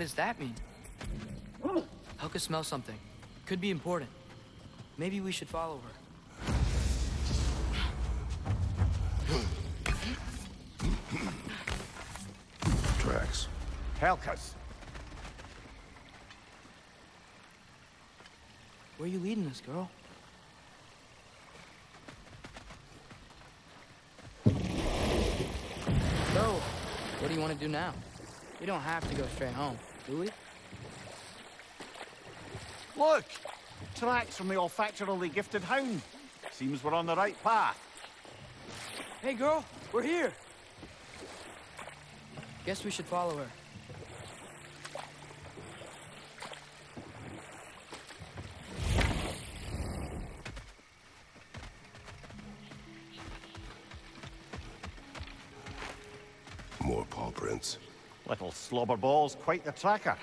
What does that mean? Oh. Helka smells something. Could be important. Maybe we should follow her. Tracks. Helka's. Where are you leading us, girl? So, what do you want to do now? We don't have to go straight home, do we? Look! Tracks from the olfactorily gifted hound. Seems we're on the right path. Hey, girl, we're here. Guess we should follow her. Little slobberball's quite the tracker.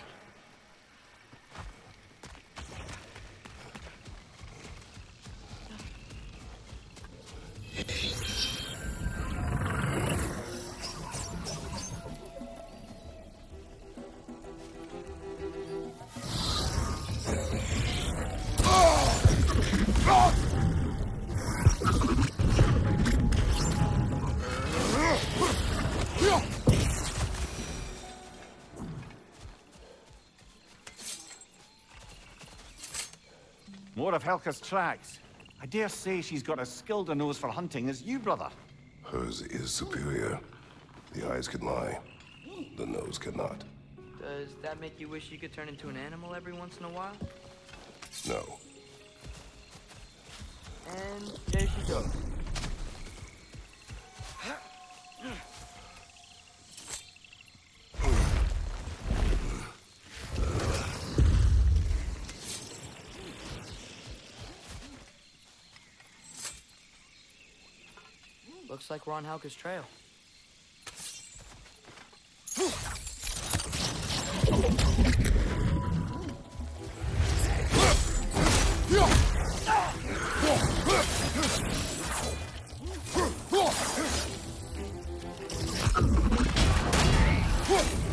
More of Helka's tracks. I dare say she's got as skilled a nose for hunting as you, brother. Hers is superior. The eyes can lie. The nose cannot. Does that make you wish you could turn into an animal every once in a while? No. And there she goes. Looks like we're on Halka's trail. We're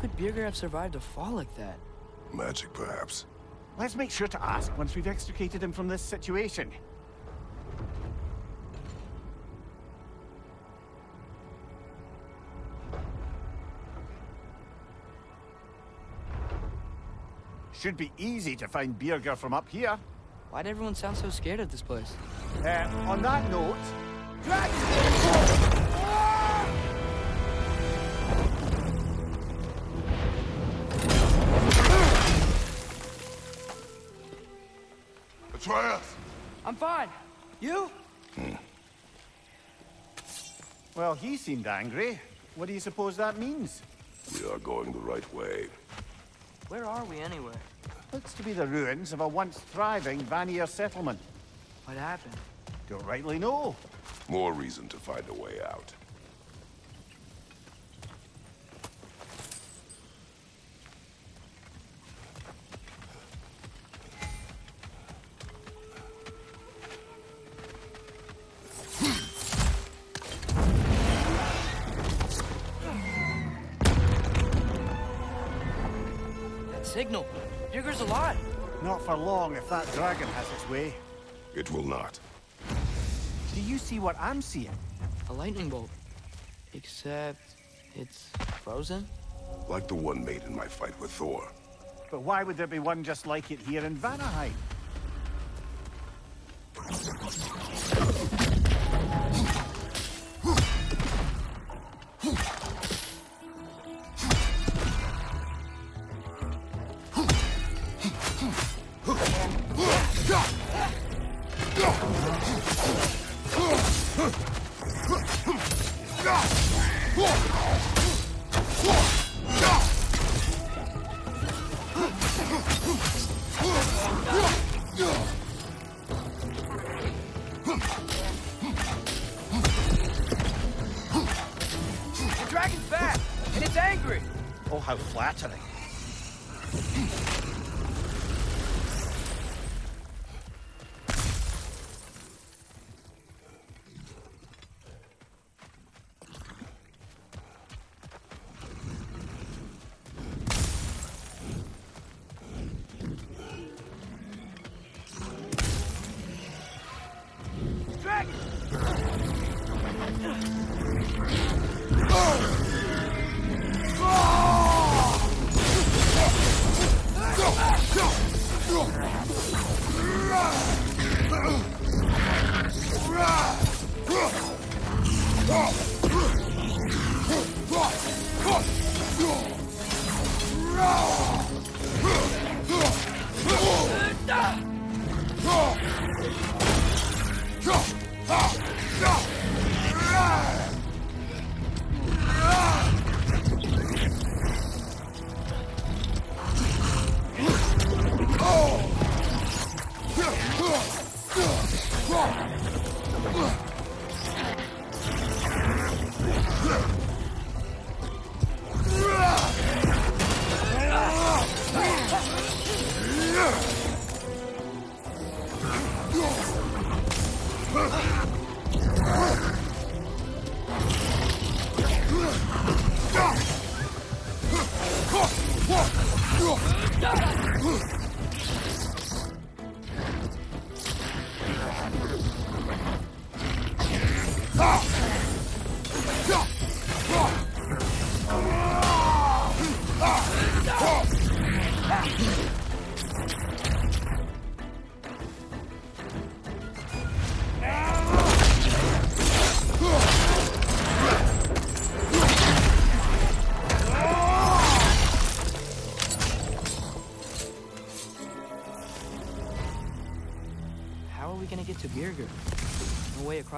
could Birger have survived a fall like that? Magic, perhaps. Let's make sure to ask once we've extricated him from this situation. Should be easy to find Birger from up here. Why'd everyone sound so scared of this place? Uh, on that note, fine. You? Hmm. Well, he seemed angry. What do you suppose that means? We are going the right way. Where are we anyway? Looks to be the ruins of a once thriving Vanir settlement. What happened? Don't rightly know. More reason to find a way out. Long if that dragon has its way. It will not. Do you see what I'm seeing? A lightning bolt. Except it's frozen? Like the one made in my fight with Thor. But why would there be one just like it here in Vanaheim? The dragon's back, and it's angry. Oh, how flattering.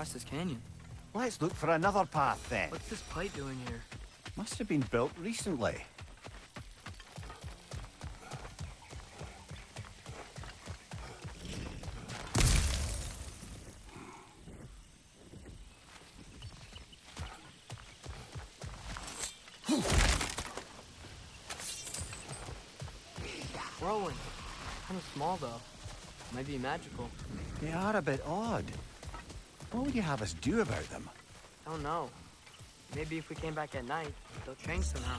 Across this canyon. Let's look for another path then. What's this pipe doing here? Must have been built recently. Rolling. Kind of small though. Might be magical. They are a bit odd. What would you have us do about them? I don't know. Maybe if we came back at night, they'll change somehow.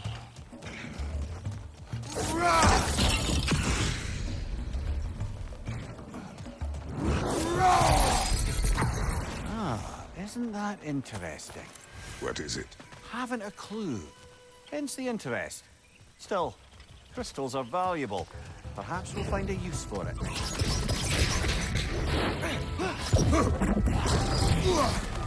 Ah, isn't that interesting? What is it? Haven't a clue. Hence the interest. Still, crystals are valuable. Perhaps we'll find a use for it. Huh.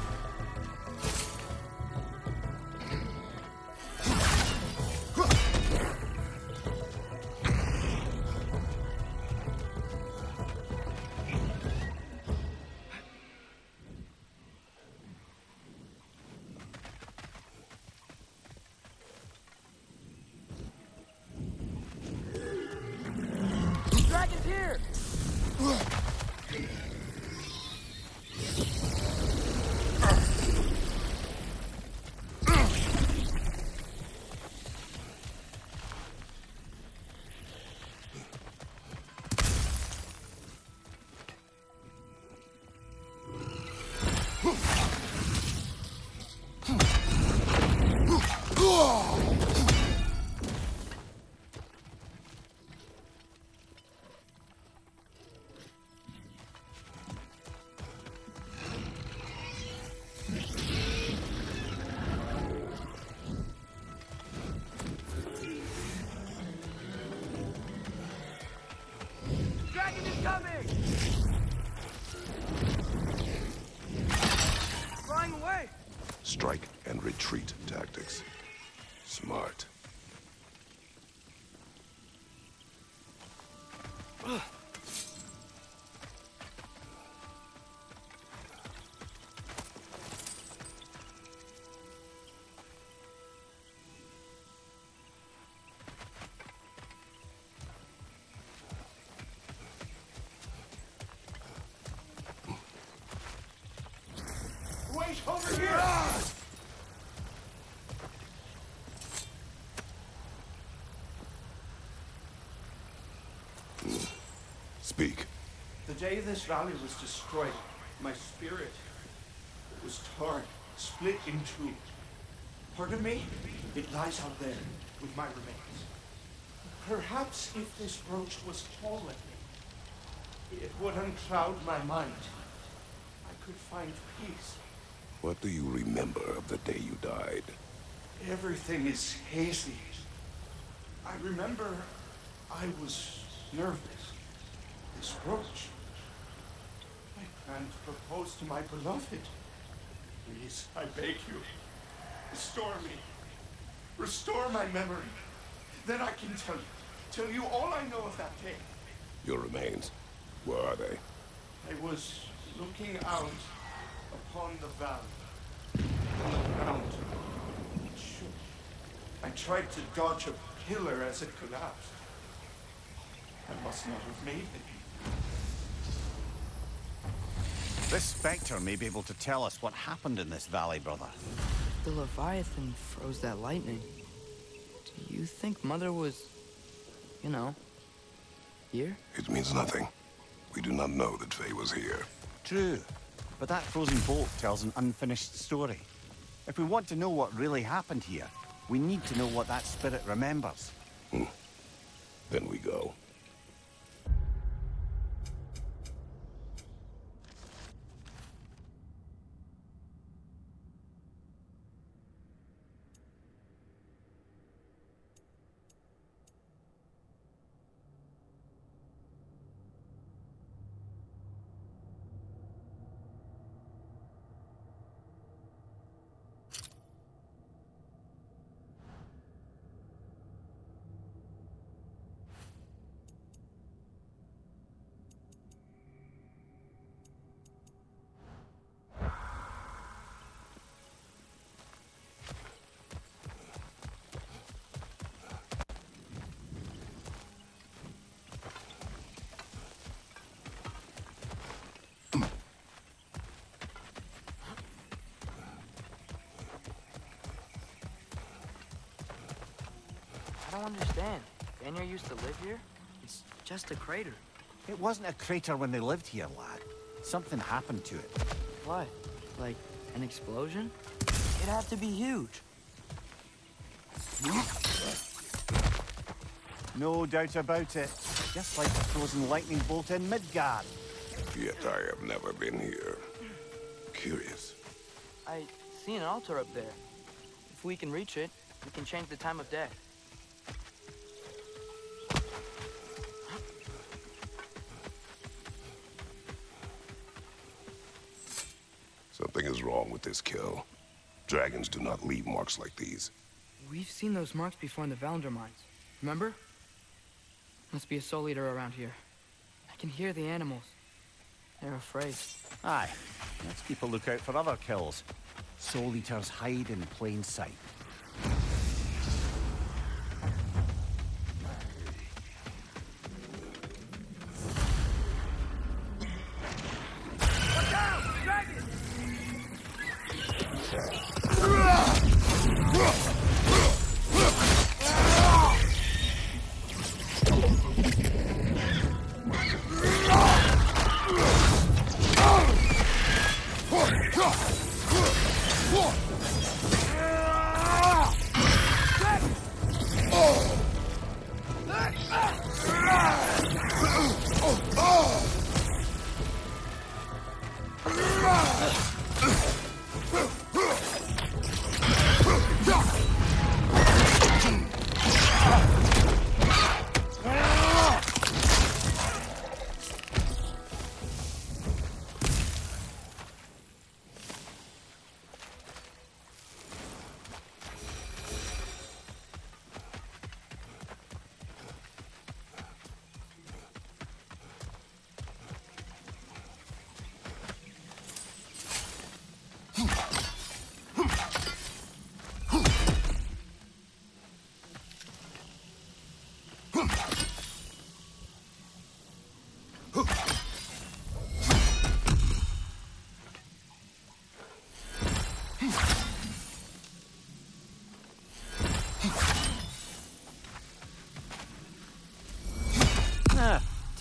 over here! Speak. The day this valley was destroyed, my spirit was torn, split in two. Part of me, it lies out there with my remains. Perhaps if this brooch was taller, than me, it would uncloud my mind. I could find peace. What do you remember of the day you died? Everything is hazy. I remember I was nervous. This brooch. I planned to propose to my beloved. Please, I beg you, restore me. Restore my memory. Then I can tell you, tell you all I know of that day. Your remains. Where are they? I was looking out upon the valley, on the ground. It shook. I tried to dodge a pillar as it collapsed. I must not have made it. This Spectre may be able to tell us what happened in this valley, brother. The Leviathan froze that lightning. Do you think Mother was, you know, here? It means nothing. We do not know that Faye was here. True. But that frozen bolt tells an unfinished story. If we want to know what really happened here, we need to know what that spirit remembers. Hmm. Then we go. Don't understand. Daniel used to live here? It's just a crater. It wasn't a crater when they lived here, lad. Something happened to it. What? Like an explosion? It'd have to be huge. No doubt about it. Just like the frozen lightning bolt in Midgard. Yet I have never been here. Curious. I see an altar up there. If we can reach it, we can change the time of day. Wrong with this kill. Dragons do not leave marks like these. We've seen those marks before in the Valendar mines. Remember? Must be a soul eater around here. I can hear the animals. They're afraid. Aye. Let's keep a lookout for other kills. Soul Eaters hide in plain sight.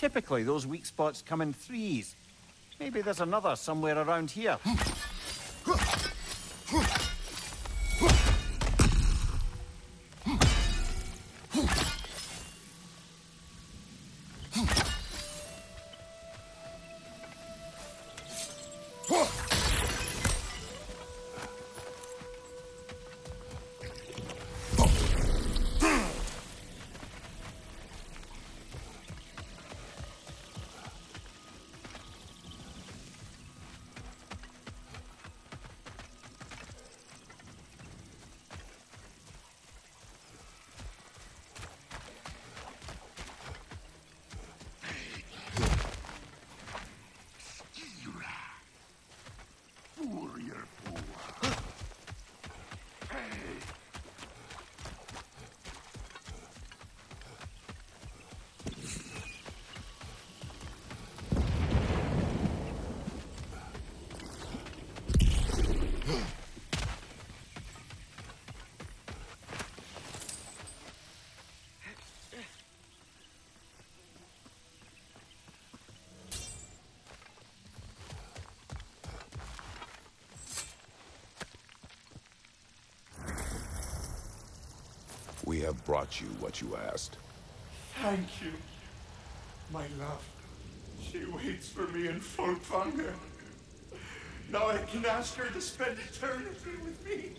Typically, those weak spots come in threes. Maybe there's another somewhere around here. Have brought you what you asked. Thank you, my love. She waits for me in Folkvangr. Now I can ask her to spend eternity with me.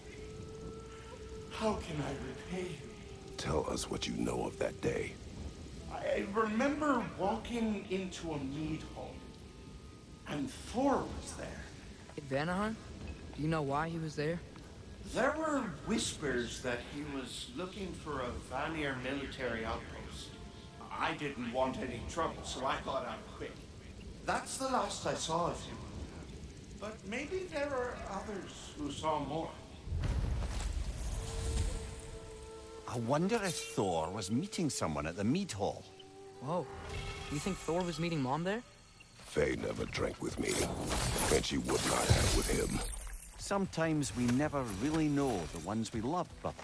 How can I repay you? Tell us what you know of that day. I remember walking into a mead hall, and Thor was there. At Vanaheim? Do you know why he was there? There were whispers that he was looking for a Vanir military outpost. I didn't want any trouble, so I thought I'd quit. That's the last I saw of him. But maybe there are others who saw more. I wonder if Thor was meeting someone at the mead hall. Whoa. You think Thor was meeting Mom there? Faye never drank with me, and she would not have with him. Sometimes we never really know the ones we love, brother.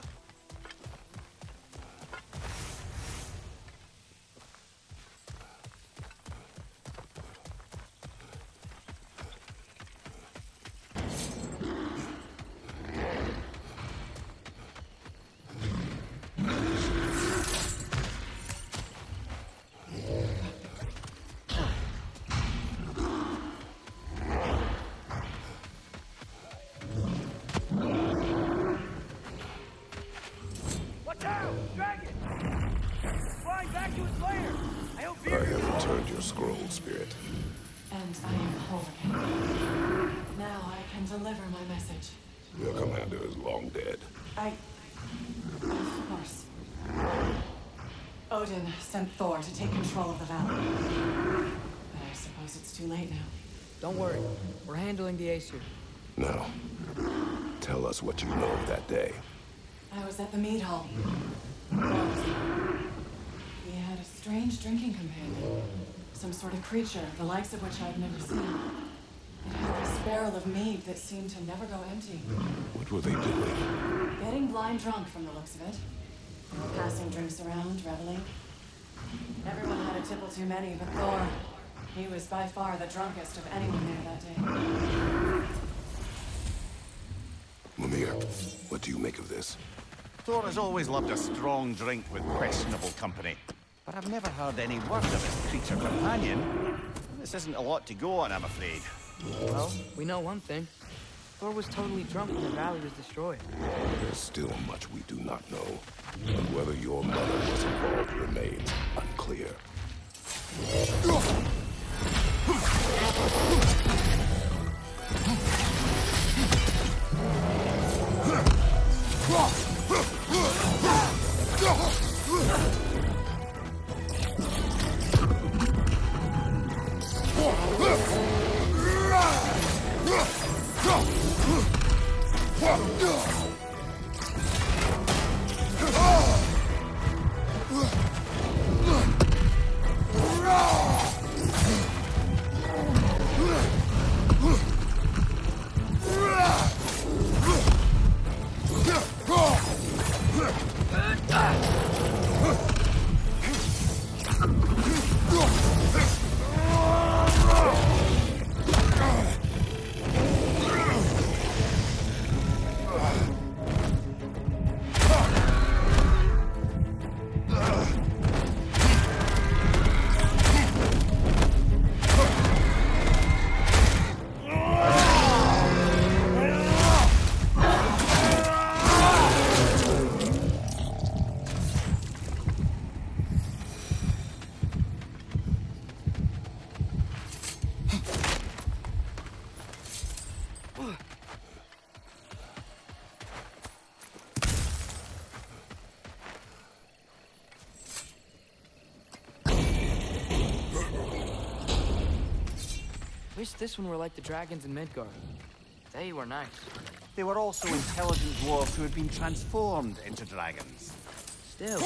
Is long dead. I... Of course. Odin sent Thor to take control of the valley. But I suppose it's too late now. Don't worry. We're handling the Aesir. Now, tell us what you know of that day. I was at the mead hall. Thor was there. He had a strange drinking companion. Some sort of creature, the likes of which I've never seen. It had this barrel of mead that seemed to never go empty. What were they doing? Getting blind drunk from the looks of it. Passing drinks around, reveling. Everyone had a tipple too many, but Thor, he was by far the drunkest of anyone there that day. Mimir, what do you make of this? Thor has always loved a strong drink with questionable company. But I've never heard any word of his creature companion. This isn't a lot to go on, I'm afraid. Well, we know one thing. Thor was totally drunk when the valley was destroyed. There's still much we do not know. And whether your mother was involved remains unclear. This one were like the dragons in Midgard. They were nice. They were also intelligent dwarves who had been transformed into dragons. Still.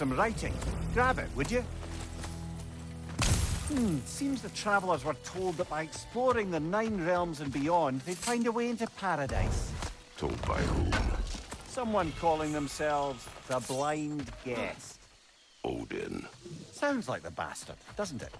Some writing. Grab it, would you? Hmm, seems the travelers were told that by exploring the Nine Realms and beyond, they'd find a way into paradise. Told by whom? Someone calling themselves the Blind Guest. Odin. Sounds like the bastard, doesn't it?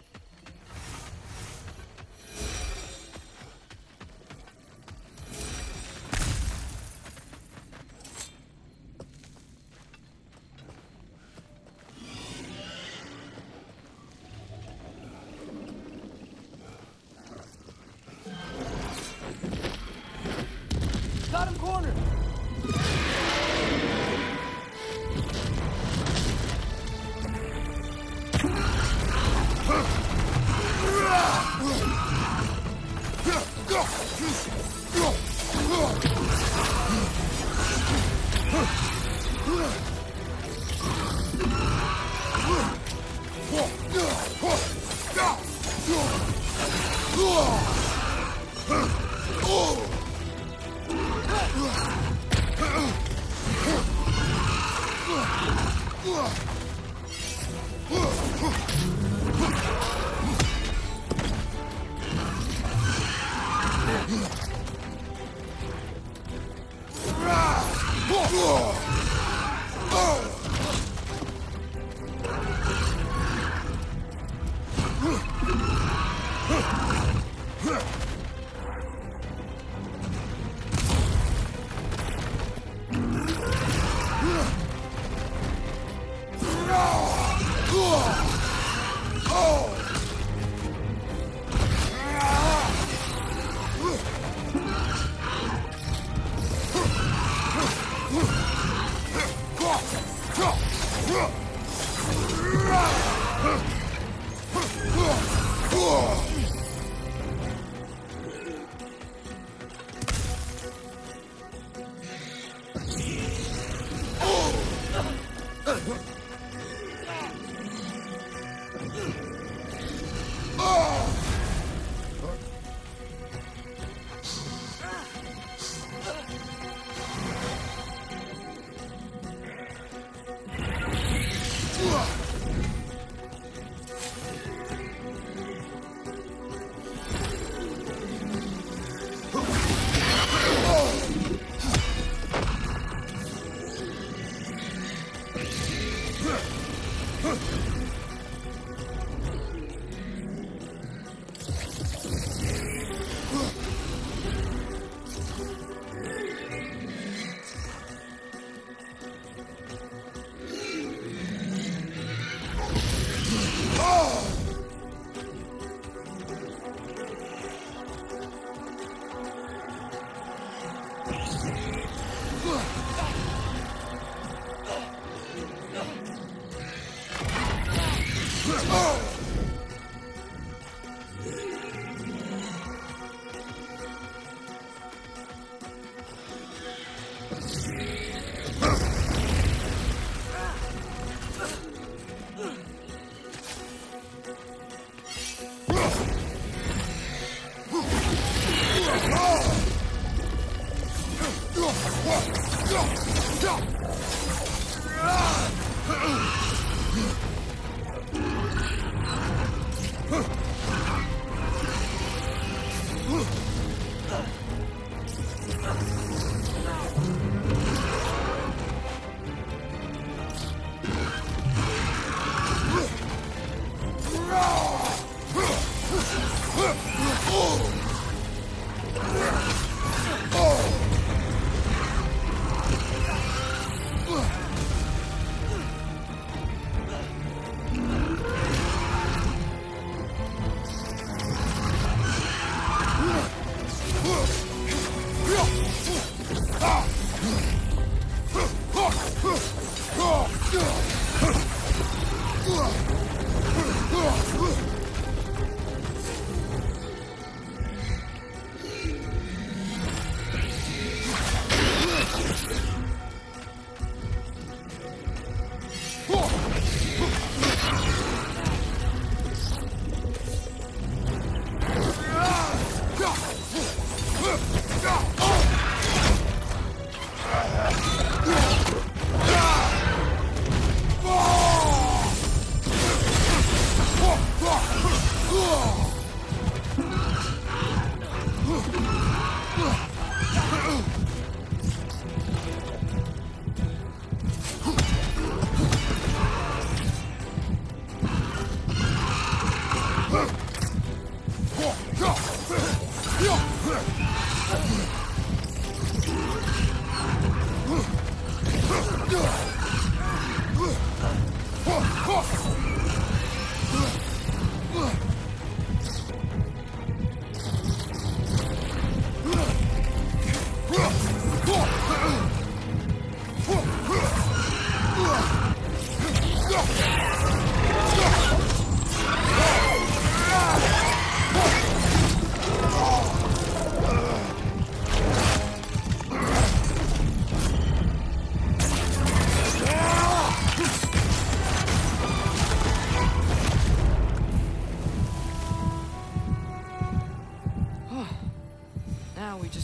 Oh!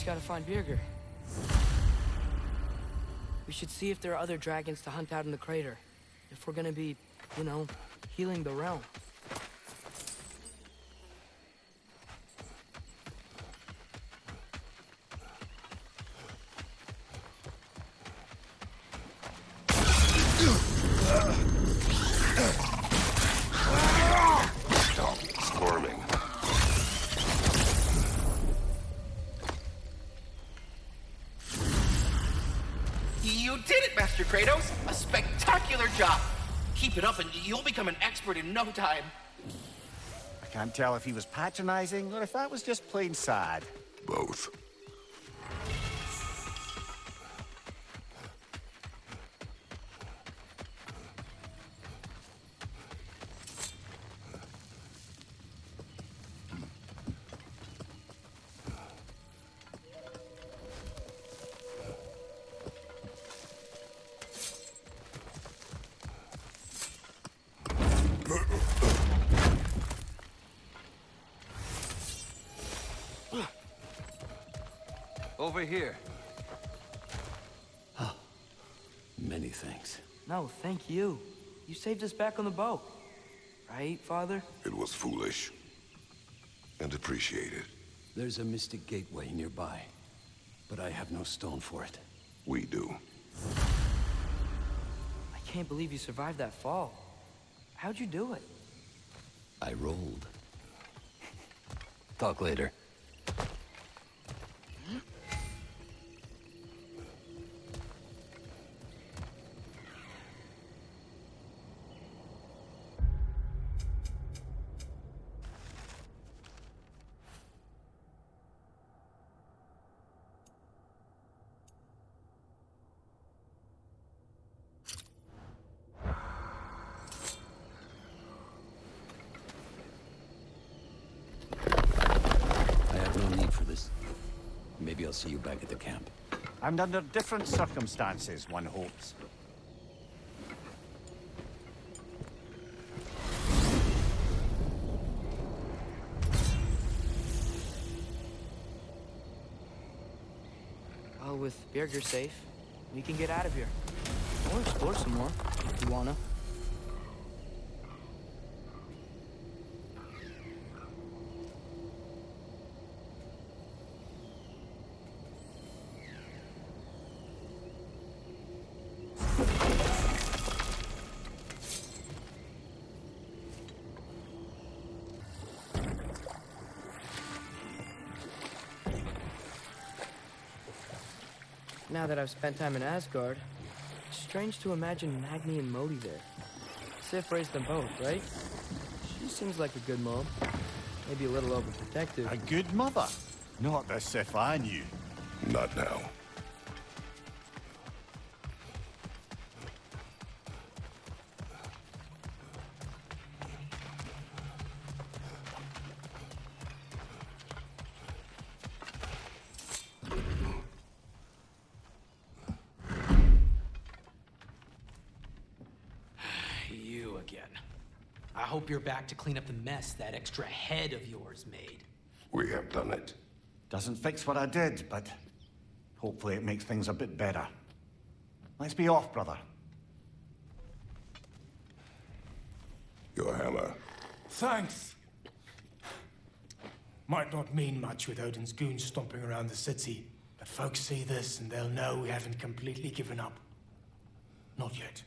Gotta find Birger. We should see if there are other dragons to hunt out in the crater. If we're gonna be, you know, healing the realm. Stop squirming. You did it, Master Kratos! A spectacular job! Keep it up and you'll become an expert in no time. I can't tell if he was patronizing or if that was just plain sad. Both. Over here. Oh, Many thanks. No, thank you. You saved us back on the boat. Right, Father? It was foolish. And appreciated. There's a mystic gateway nearby, but I have no stone for it. We do. I can't believe you survived that fall. How'd you do it? I rolled. Talk later. See you back at the camp. And under different circumstances, one hopes. Well, with Birger safe, we can get out of here. Or explore some more, if you wanna. Now that I've spent time in Asgard, it's strange to imagine Magni and Modi there. Sif raised them both, right? She seems like a good mom. Maybe a little overprotective. A good mother. Not the Sif I knew. Not now. You again. I hope you're back to clean up the mess that extra head of yours made. We have done it. Doesn't fix what I did, but hopefully it makes things a bit better. Let's be off, brother. Your hammer. Thanks. Might not mean much with Odin's goons stomping around the city, but folks see this and they'll know we haven't completely given up. Not yet.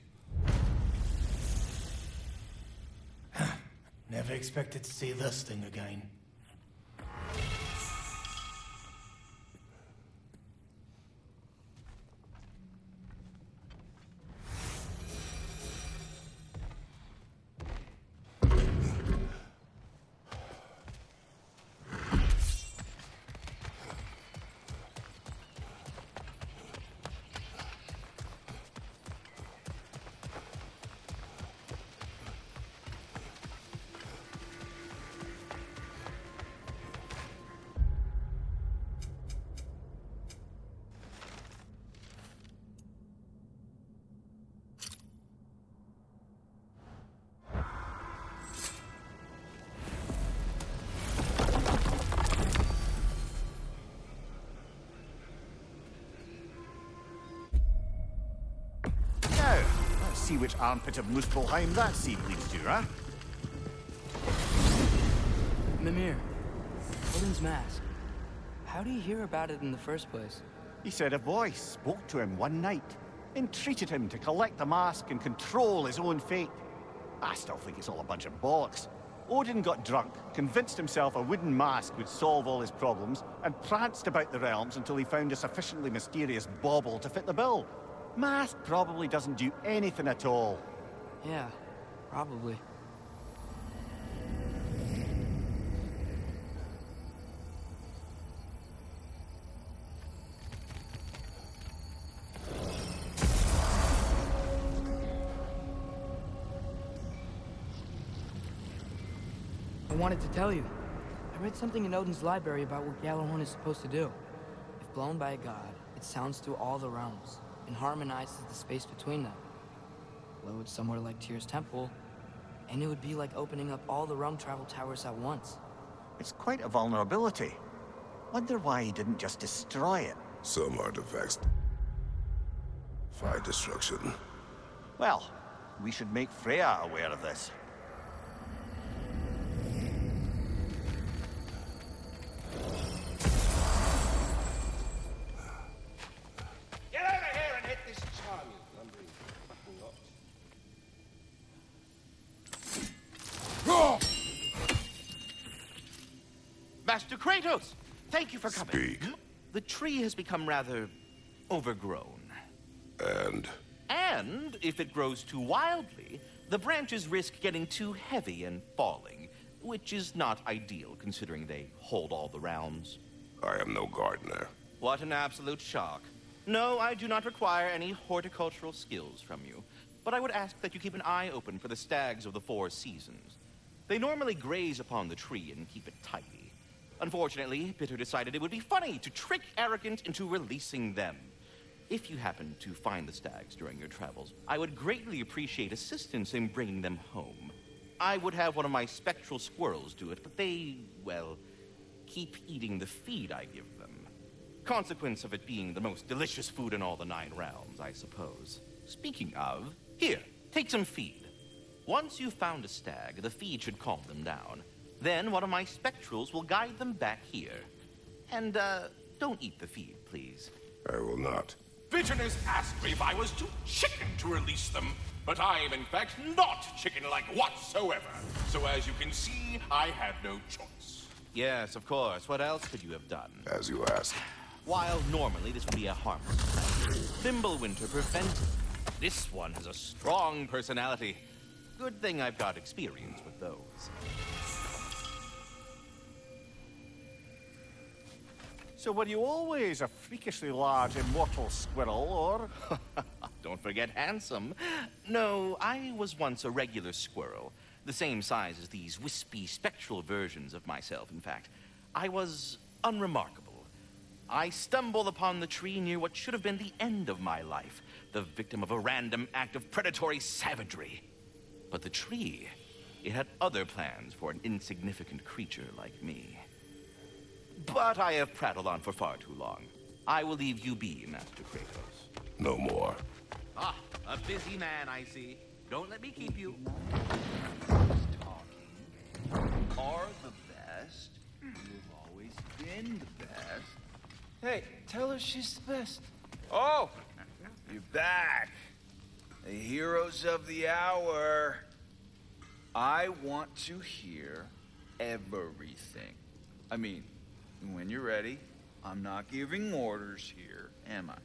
Never expected to see this thing again. Which armpit of Muspelheim that seed leads to, huh? Mimir, Odin's mask. How do you hear about it in the first place? He said a voice spoke to him one night, entreated him to collect the mask and control his own fate. I still think it's all a bunch of bollocks. Odin got drunk, convinced himself a wooden mask would solve all his problems, and pranced about the realms until he found a sufficiently mysterious bauble to fit the bill. Mask probably doesn't do anything at all. Yeah, probably. I wanted to tell you. I read something in Odin's library about what Gjallarhorn is supposed to do. If blown by a god, it sounds through all the realms and harmonizes the space between them. Blow it somewhere like Tyr's temple, and it would be like opening up all the realm travel towers at once. It's quite a vulnerability. Wonder why he didn't just destroy it. Some artifacts find destruction. Well, we should make Freya aware of this. For coming. Speak. The tree has become rather overgrown. And And if it grows too wildly, the branches risk getting too heavy and falling, which is not ideal considering they hold all the realms. I am no gardener. What an absolute shock. No, I do not require any horticultural skills from you, but I would ask that you keep an eye open for the stags of the four seasons. They normally graze upon the tree and keep it tidy. Unfortunately, Bitter decided it would be funny to trick Arrogant into releasing them. If you happen to find the stags during your travels, I would greatly appreciate assistance in bringing them home. I would have one of my spectral squirrels do it, but they, well, keep eating the feed I give them. Consequence of it being the most delicious food in all the nine realms, I suppose. Speaking of, here, take some feed. Once you've found a stag, the feed should calm them down. Then one of my spectrals will guide them back here. And, uh, don't eat the feed, please. I will not. Bitterness asked me if I was too chicken to release them, but I am in fact not chicken-like whatsoever. So as you can see, I had no choice. Yes, of course. What else could you have done? As you asked. While normally this would be a harmless attack, Fimbulwinter prevented. This one has a strong personality. Good thing I've got experience with those. So were you always a freakishly large immortal squirrel, or? Don't forget handsome. No, I was once a regular squirrel. The same size as these wispy, spectral versions of myself, in fact. I was unremarkable. I stumbled upon the tree near what should have been the end of my life, the victim of a random act of predatory savagery. But the tree, it had other plans for an insignificant creature like me. But I have prattled on for far too long. I will leave you be, Master Kratos. No more. Ah, a busy man, I see. Don't let me keep you. are the best. You've always been the best. Hey, tell her she's the best. Oh, you're back. The heroes of the hour. I want to hear everything. I mean, when you're ready, I'm not giving orders here, am I?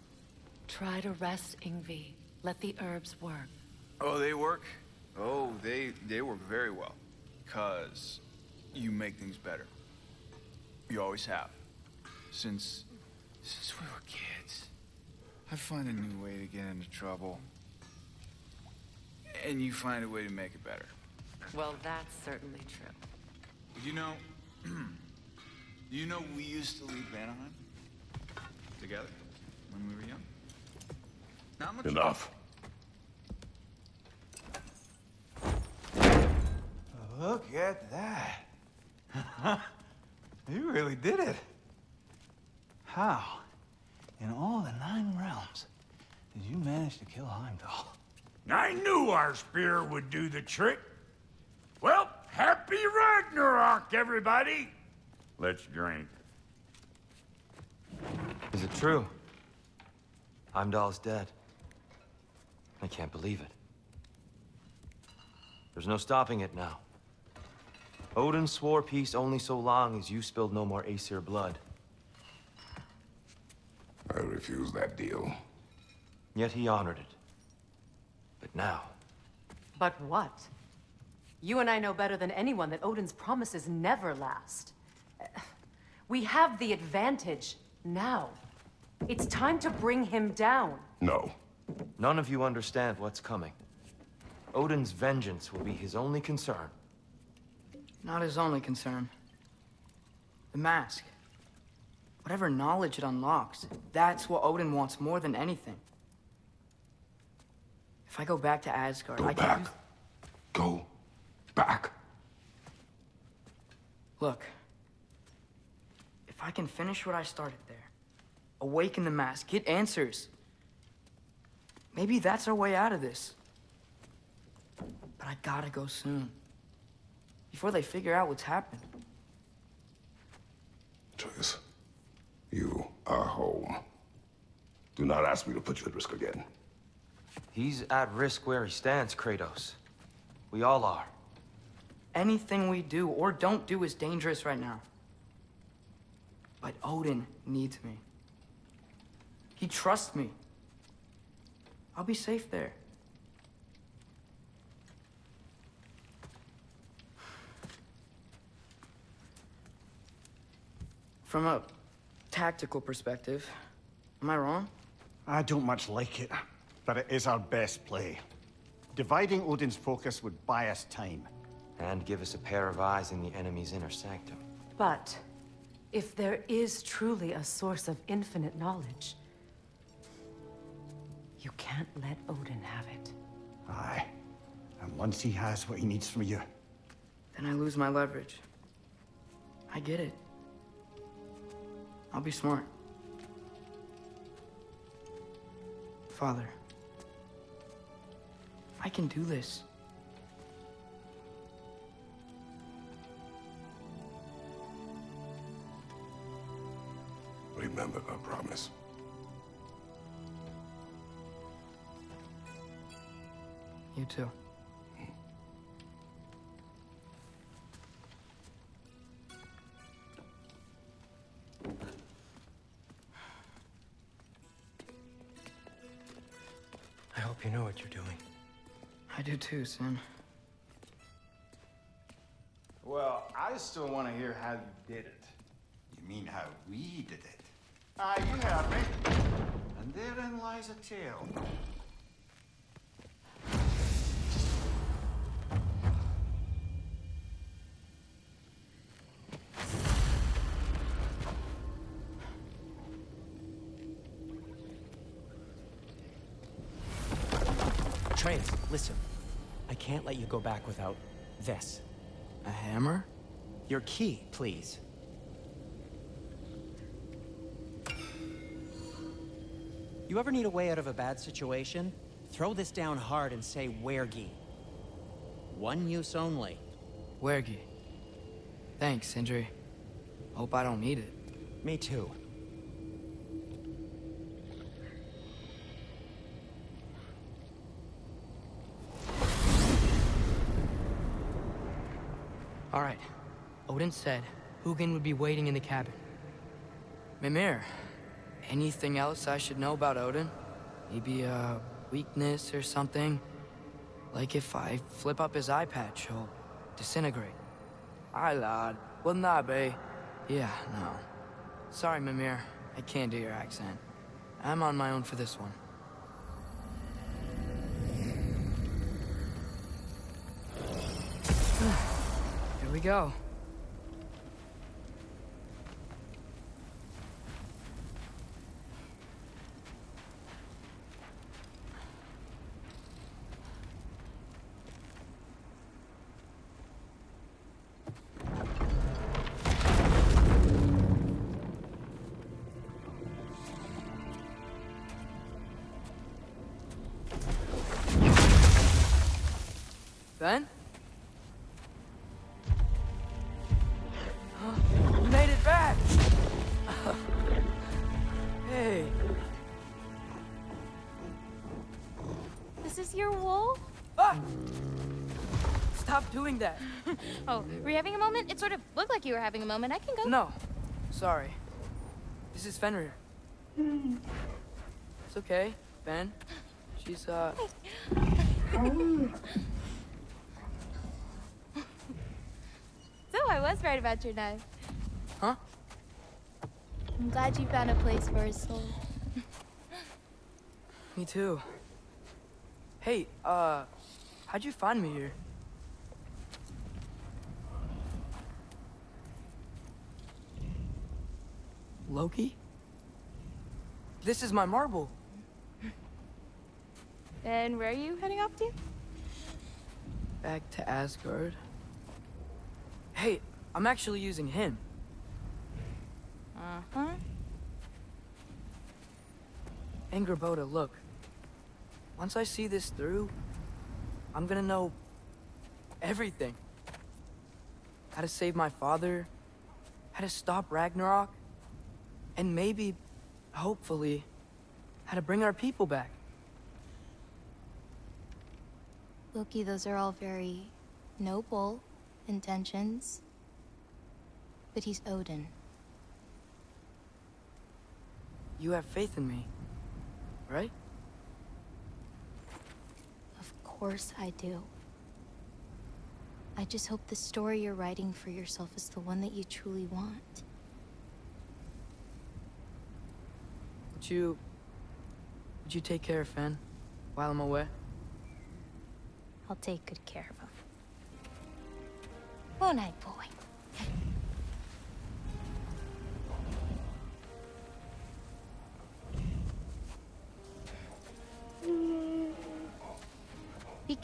Try to rest, Ingvi. Let the herbs work. Oh, they work? Oh, they they work very well. Cause you make things better. You always have. Since since we were kids. I find a new way to get into trouble. And you find a way to make it better. Well, that's certainly true. You know, you know we used to leave Vanaheim together when we were young. Not much Enough. Look at that. you really did it. How, in all the nine realms, did you manage to kill Heimdall? I knew our spear would do the trick. Well, happy Ragnarok, everybody! Let's drink. Is it true? Heimdall's dead. I can't believe it. There's no stopping it now. Odin swore peace only so long as you spilled no more Aesir blood. I refuse that deal. Yet he honored it. But now... But what? You and I know better than anyone that Odin's promises never last. We have the advantage now. It's time to bring him down. No. None of you understand what's coming. Odin's vengeance will be his only concern. Not his only concern. The mask. Whatever knowledge it unlocks, that's what Odin wants more than anything. If I go back to Asgard, Go I back. can use... Go back. Look. If I can finish what I started there, awaken the mask, get answers. Maybe that's our way out of this. But I gotta go soon. Before they figure out what's happened. Atreus, you are home. Do not ask me to put you at risk again. He's at risk where he stands, Kratos. We all are. Anything we do or don't do is dangerous right now. But Odin needs me. He trusts me. I'll be safe there. From a tactical perspective, am I wrong? I don't much like it, but it is our best play. Dividing Odin's focus would buy us time. And give us a pair of eyes in the enemy's inner sanctum. But if there is truly a source of infinite knowledge, you can't let Odin have it. Aye. And once he has what he needs from you, Then I lose my leverage. I get it. I'll be smart. Father, I can do this. Remember our promise. You too. I hope you know what you're doing. I do too, Sin. Well, I still want to hear how you did it. You mean how we did it? Ah, you heard me. And therein lies a tale. Atreus, listen. I can't let you go back without this. A hammer? Your key, please. You ever need a way out of a bad situation? Throw this down hard and say Wergi. One use only. Wergi. Thanks, Sindri. Hope I don't need it. Me too. All right. Odin said Hugin would be waiting in the cabin. Mimir, anything else I should know about Odin? Maybe a weakness or something? Like if I flip up his eye patch, he'll disintegrate. Aye, lad. Wouldn't that be? Yeah, no. Sorry, Mimir. I can't do your accent. I'm on my own for this one. Here we go. Ben? You made it back! hey. This is your wolf? Ah! Stop doing that. oh, were you having a moment? It sort of looked like you were having a moment. I can go. No. Sorry. This is Fenrir. It's okay, Ben. She's, uh... So I was right about your knife. Huh? I'm glad you found a place for his soul. Me too. Hey, uh, how'd you find me here? Loki? This is my marble. And where are you heading off to? Back to Asgard. Hey, I'm actually using him. Uh-huh. Angrboda, look. Once I see this through, I'm gonna know everything. How to save my father, how to stop Ragnarok, and maybe, hopefully, how to bring our people back. Loki, those are all very noble intentions. But he's Odin. You have faith in me, right? Of course I do. I just hope the story you're writing for yourself is the one that you truly want. Would you... Would you take care of Fen while I'm away? I'll take good care of him. Won't I, boy?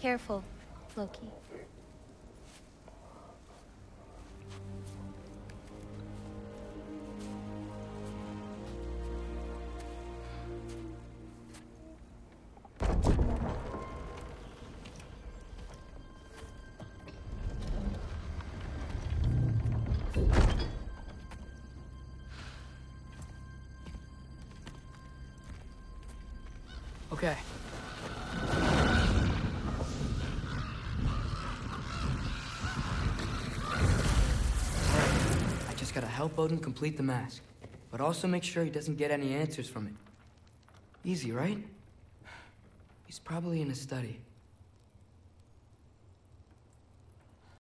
Careful, Loki. Odin complete the mask, but also make sure he doesn't get any answers from it. Easy, right? He's probably in a study.